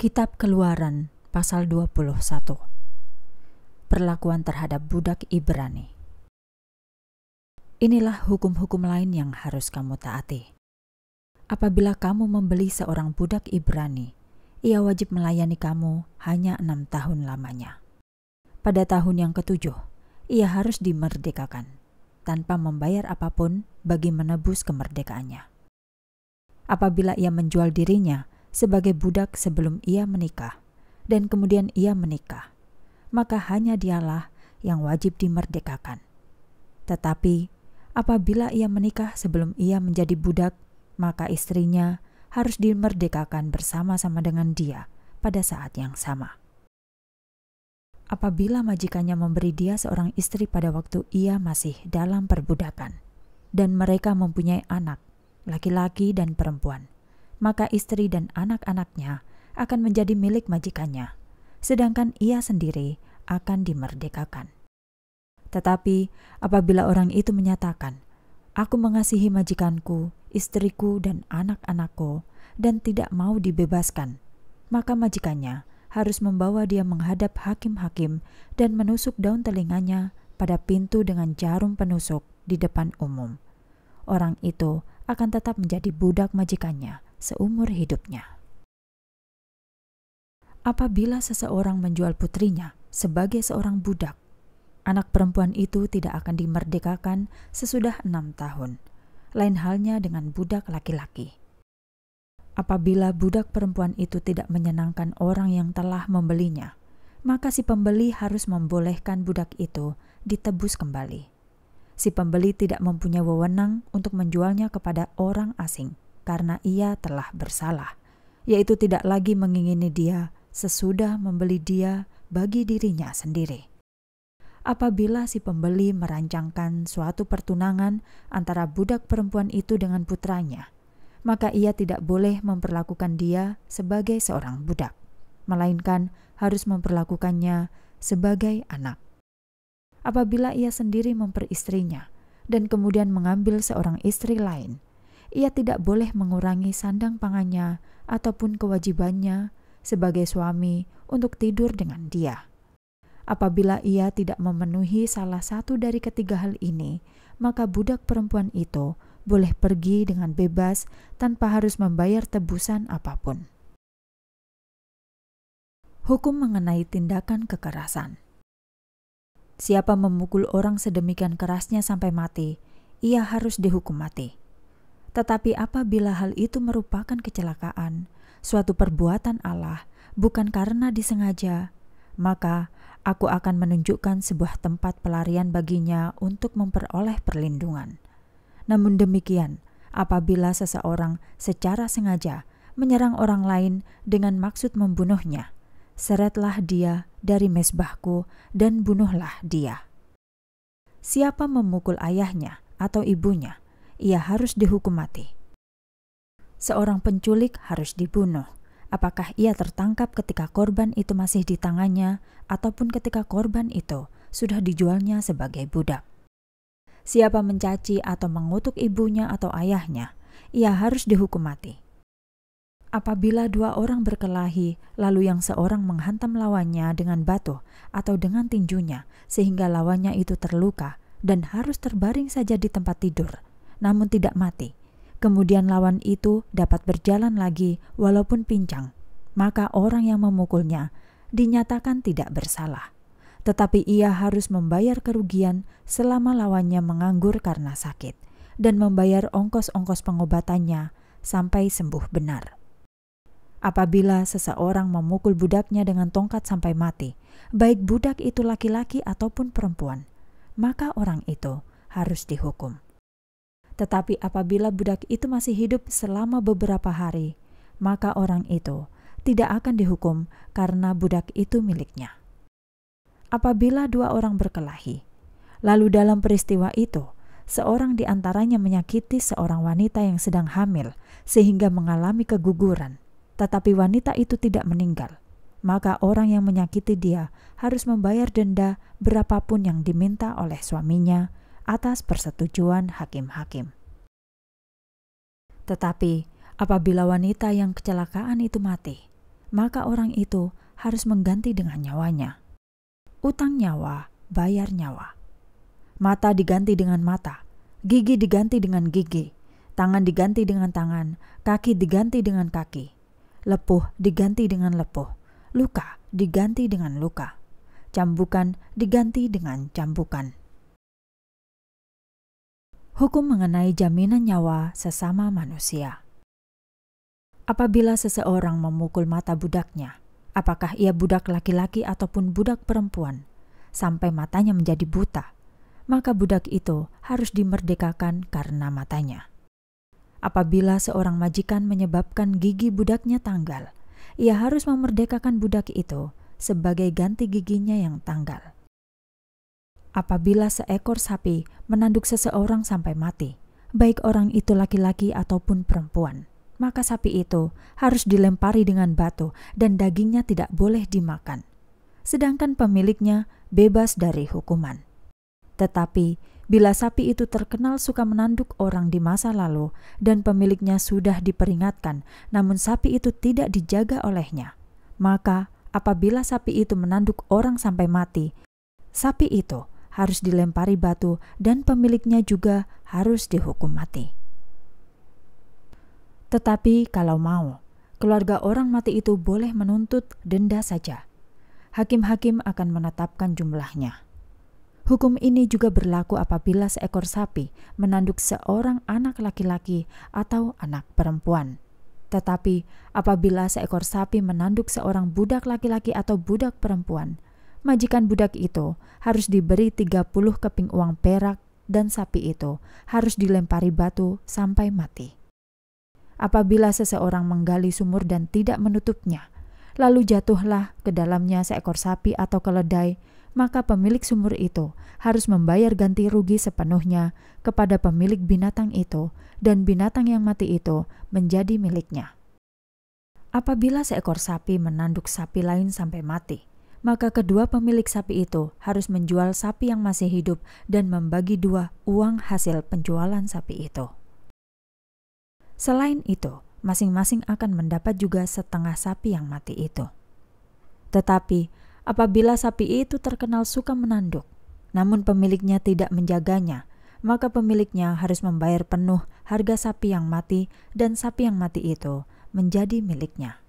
Kitab Keluaran pasal 21 Perlakuan terhadap budak Ibrani Inilah hukum-hukum lain yang harus kamu taati. Apabila kamu membeli seorang budak Ibrani, ia wajib melayani kamu hanya enam tahun lamanya. Pada tahun yang ketujuh, ia harus dimerdekakan, tanpa membayar apa pun bagi menebus kemerdekaannya. Apabila ia menjual dirinya, sebagai budak sebelum ia menikah, dan kemudian ia menikah, maka hanya dialah yang wajib dimerdekakan. Tetapi apabila ia menikah sebelum ia menjadi budak, maka istrinya harus dimerdekakan bersama-sama dengan dia pada saat yang sama. Apabila majikannya memberi dia seorang istri pada waktu ia masih dalam perbudakan, dan mereka mempunyai anak, laki-laki dan perempuan, maka istri dan anak-anaknya akan menjadi milik majikannya, sedangkan ia sendiri akan dimerdekakan. Tetapi apabila orang itu menyatakan, "Aku mengasihi majikanku, istriku, dan anak-anakku, dan tidak mau dibebaskan," maka majikannya harus membawa dia menghadap hakim-hakim dan menusuk daun telinganya pada pintu dengan jarum penusuk di depan umum. Orang itu akan tetap menjadi budak majikannya seumur hidupnya. Apabila seseorang menjual putrinya sebagai seorang budak, anak perempuan itu tidak akan dimerdekakan sesudah enam tahun. Lain halnya dengan budak laki-laki. Apabila budak perempuan itu tidak menyenangkan orang yang telah membelinya, maka si pembeli harus membolehkan budak itu ditebus kembali. Si pembeli tidak mempunyai wewenang untuk menjualnya kepada orang asing karena ia telah bersalah, yaitu tidak lagi mengingini dia sesudah membeli dia bagi dirinya sendiri. Apabila si pembeli merancangkan suatu pertunangan antara budak perempuan itu dengan putranya, maka ia tidak boleh memperlakukan dia sebagai seorang budak, melainkan harus memperlakukannya sebagai anak. Apabila ia sendiri memperistrinya dan kemudian mengambil seorang istri lain, ia tidak boleh mengurangi sandang pangannya ataupun kewajibannya sebagai suami untuk tidur dengan dia. Apabila ia tidak memenuhi salah satu dari ketiga hal ini, maka budak perempuan itu boleh pergi dengan bebas tanpa harus membayar tebusan apa pun. Hukum mengenai tindakan kekerasan. Siapa memukul orang sedemikian kerasnya sampai mati, ia harus dihukum mati. Tetapi apabila hal itu merupakan kecelakaan, suatu perbuatan Allah, bukan karena disengaja, maka aku akan menunjukkan sebuah tempat pelarian baginya untuk memperoleh perlindungan. Namun demikian, apabila seseorang secara sengaja menyerang orang lain dengan maksud membunuhnya, seretlah dia dari mesbahku dan bunuhlah dia. Siapa memukul ayahnya atau ibunya, ia harus dihukum mati. Seorang penculik harus dibunuh. Apakah ia tertangkap ketika korban itu masih di tangannya, ataupun ketika korban itu sudah dijualnya sebagai budak? Siapa mencaci atau mengutuk ibunya atau ayahnya, ia harus dihukum mati. Apabila dua orang berkelahi, lalu yang seorang menghantam lawannya dengan batu atau dengan tinjunya, sehingga lawannya itu terluka dan harus terbaring saja di tempat tidur, namun tidak mati. Kemudian lawan itu dapat berjalan lagi walaupun pincang. Maka orang yang memukulnya dinyatakan tidak bersalah. Tetapi ia harus membayar kerugian selama lawannya menganggur karena sakit dan membayar ongkos-ongkos pengobatannya sampai sembuh benar. Apabila seseorang memukul budaknya dengan tongkat sampai mati, baik budak itu laki-laki ataupun perempuan, maka orang itu harus dihukum. Tetapi apabila budak itu masih hidup selama beberapa hari, maka orang itu tidak akan dihukum karena budak itu miliknya. Apabila dua orang berkelahi, lalu dalam peristiwa itu seorang di antaranya menyakiti seorang wanita yang sedang hamil sehingga mengalami keguguran, tetapi wanita itu tidak meninggal, maka orang yang menyakiti dia harus membayar denda berapapun yang diminta oleh suaminya atas persetujuan hakim-hakim. Tetapi apabila wanita yang kecelakaan itu mati, maka orang itu harus mengganti dengan nyawanya. Utang nyawa, bayar nyawa. Mata diganti dengan mata, gigi diganti dengan gigi, tangan diganti dengan tangan, kaki diganti dengan kaki, lepuh diganti dengan lepuh, luka diganti dengan luka, cambukan diganti dengan cambukan. Hukum mengenai jaminan nyawa sesama manusia. Apabila seseorang memukul mata budaknya, apakah ia budak laki-laki ataupun budak perempuan, sampai matanya menjadi buta, maka budak itu harus dimerdekakan karena matanya. Apabila seorang majikan menyebabkan gigi budaknya tanggal, ia harus memerdekakan budak itu sebagai ganti giginya yang tanggal apabila seekor sapi menanduk seseorang sampai mati, baik orang itu laki-laki ataupun perempuan, maka sapi itu harus dilempari dengan batu dan dagingnya tidak boleh dimakan. Sedangkan pemiliknya bebas dari hukuman. Tetapi bila sapi itu terkenal suka menanduk orang di masa lalu dan pemiliknya sudah diperingatkan, namun sapi itu tidak dijaga olehnya, maka apabila sapi itu menanduk orang sampai mati, sapi itu harus dilempari batu dan pemiliknya juga harus dihukum mati. Tetapi kalau mau, keluarga orang mati itu boleh menuntut denda saja. Hakim-hakim akan menetapkan jumlahnya. Hukum ini juga berlaku apabila seekor sapi menanduk seorang anak laki-laki atau anak perempuan. Tetapi apabila seekor sapi menanduk seorang budak laki-laki atau budak perempuan, majikan budak itu harus diberi 30 keping uang perak dan sapi itu harus dilempari batu sampai mati. Apabila seseorang menggali sumur dan tidak menutupnya, lalu jatuhlah ke dalamnya seekor sapi atau keledai, maka pemilik sumur itu harus membayar ganti rugi sepenuhnya kepada pemilik binatang itu, dan binatang yang mati itu menjadi miliknya. Apabila seekor sapi menanduk sapi lain sampai mati, maka kedua pemilik sapi itu harus menjual sapi yang masih hidup dan membagi dua uang hasil penjualan sapi itu. Selain itu, masing-masing akan mendapat juga setengah sapi yang mati itu. Tetapi, apabila sapi itu terkenal suka menanduk, namun pemiliknya tidak menjaganya, maka pemiliknya harus membayar penuh harga sapi yang mati dan sapi yang mati itu menjadi miliknya.